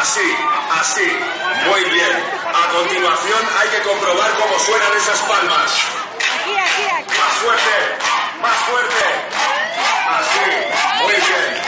Así, así. Muy bien. A continuación hay que comprobar cómo suenan esas palmas. Aquí, aquí, aquí. Más fuerte, más fuerte. Así, muy bien.